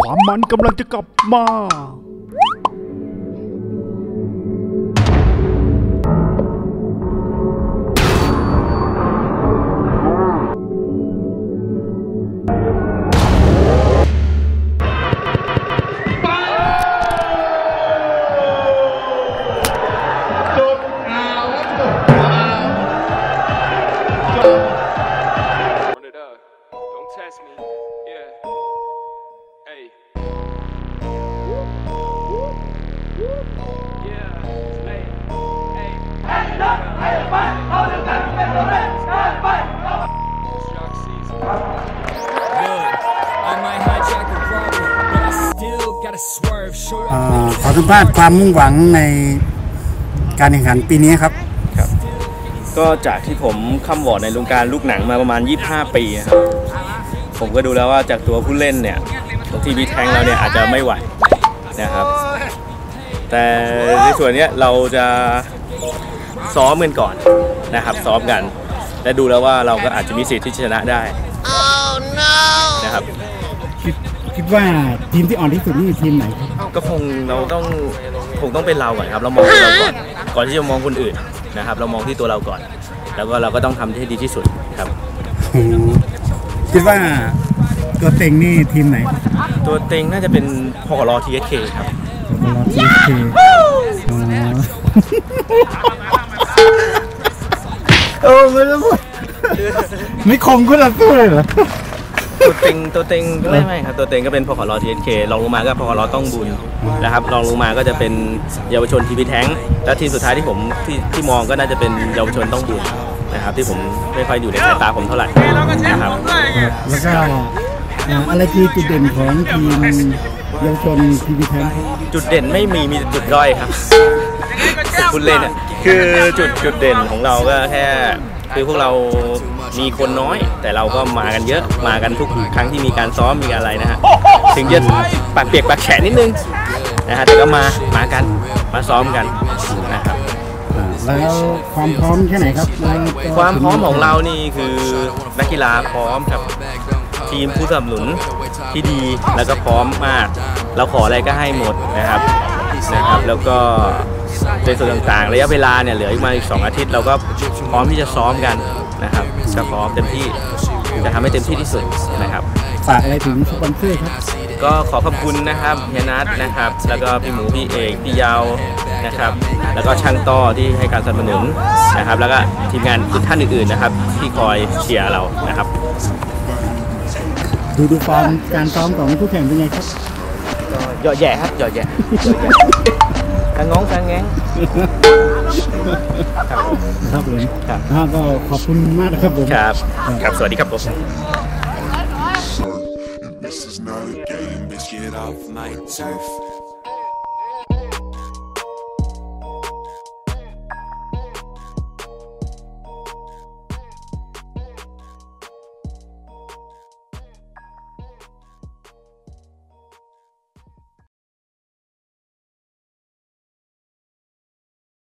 ความมันกำลังจะกลับมา Run it up. Don't test me. Yeah. ขอสัมภาษณ์ความมุ่งหวังในการแข่งขันปีนี้ครับ ก็จากที่ผมค้ำวอดในวงการลูกหนังมาประมาณ 25 ปีครับ ผมก็ดูแล้วว่าจากตัวผู้เล่นเนี่ยทีวีแทงเราเนี่ยอาจจะไม่ไหวนะครับ แต่ในส่วนนี้เราจะซ้อมกันก่อนนะครับซ้อมกัน และดูแล้วว่าเราก็อาจจะมีสิทธิ์ที่ชนะได้นะครับ คิดคิดว่าทีมที่อ่อนที่สุดนี่ทีมไหนครับก็คงเราต้องคงต้องเป็นเราก่อนครับ เรามองที่เราก่อนก่อนที่จะมองคนอื่นนะครับ เรามองที่ตัวเราก่อน แล้วก็เราก็ต้องทำให้ดีที่สุดครับโอ้โหคิดว่าตัวเต็งนี่ทีมไหนครับตัวเต็งน่าจะเป็นพอกรอทีเอสเคครับ บอลทีเคโอ้ไม่ต้องพูดไม่คมก็รับสู้เลยเหรอ ตัวเต็งตัวเต็งไม่ไม่ครับตัวเต็งก็เป็นพอกรอทีเอสเครองลงมาก็พอกรอต้องบุญนะครับรองลงมาก็จะเป็นเยาวชนทีวีแท้งและทีมสุดท้ายที่ผมที่ที่มองก็น่าจะเป็นเยาวชนต้องบุญนะครับ ที่ผมไม่ค่อยอยู่ในสายตาผมเท่าไหร่นะครับแล้วก็อ่าอะไรคือจุดเด่นของทีมเยาวชนทีวีแทนครับจุดเด่นไม่มีมีแต่จุดด้อยครับคุณเล่นอะคือจุดจุดเด่นของเราก็แค่ คือพวกเรามีคนน้อย แต่เราก็มากันเยอะมากันทุกครั้งที่มีการซ้อมมีอะไรนะฮะถึงจะปากเปียกปากแฉะนิดนึงนะฮะแต่ก็มามากันมาซ้อมกันนะครับอ่าแล้วความพร้อมแค่ไหนครับแล้วก็ความพร้อมของเรานี่คือนักกีฬาพร้อมครับทีมผู้สนับสนุนที่ดีแล้วก็พร้อมมาก เราขออะไรก็ให้หมดนะครับนะครับ แล้วก็ ในส่วนต่างๆ ระยะเวลาเนี่ยเหลืออีกมาอีกสองอาทิตย์เราก็พร้อมที่จะซ้อมกันนะครับก็พร้อมเต็มที่จะทำให้เต็มที่ที่สุดนะครับฝากอะไรถึงสปอนเซอร์ครับก็ขอขอบคุณนะครับเฮียนัทนะครับ แล้วก็พี่หมูพี่เอกพี่ยาวนะครับ แล้วก็ช่างต้อที่ให้การสนับสนุนนะครับ แล้วก็ทีมงานทุกท่านอื่นๆนะครับ ที่คอยเชียร์เรานะครับ ดูดูฟอร์มการซ้อมของผู้แข่งเป็นไงครับหยอดแย่ครับหยอดแย่ หยอดแย่กางงงกางแงงครับผมครับผมครับแล้วก็ขอบคุณมากนะครับผมครับครับสวัสดีครับผม This is not a game, bitch. Get off my turf.